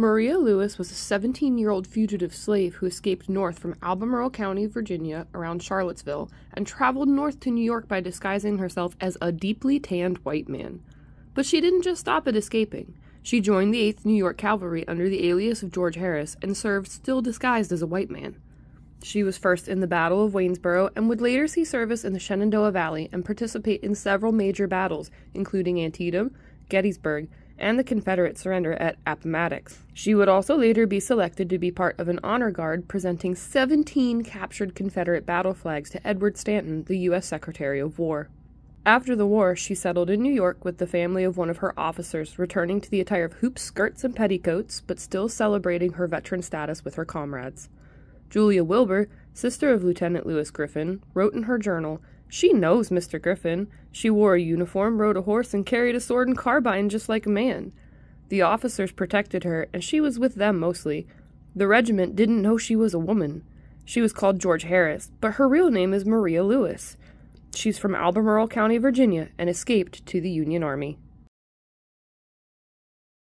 Maria Lewis was a 17 year old fugitive slave who escaped north from Albemarle County, Virginia, around Charlottesville, and traveled north to New York by disguising herself as a deeply tanned white man. But she didn't just stop at escaping. She joined the 8th New York Cavalry under the alias of George Harris and served still disguised as a white man. She was first in the Battle of Waynesboro and would later see service in the Shenandoah Valley and participate in several major battles, including Antietam, Gettysburg, and the Confederate surrender at Appomattox. She would also later be selected to be part of an honor guard presenting 17 captured Confederate battle flags to Edward Stanton, the U.S. Secretary of War. After the war, she settled in New York with the family of one of her officers, returning to the attire of hoop skirts and petticoats, but still celebrating her veteran status with her comrades. Julia Wilbur, sister of Lieutenant Lewis Griffin, wrote in her journal she knows Mr. Griffin. She wore a uniform, rode a horse, and carried a sword and carbine just like a man. The officers protected her, and she was with them mostly. The regiment didn't know she was a woman. She was called George Harris, but her real name is Maria Lewis. She's from Albemarle County, Virginia, and escaped to the Union Army.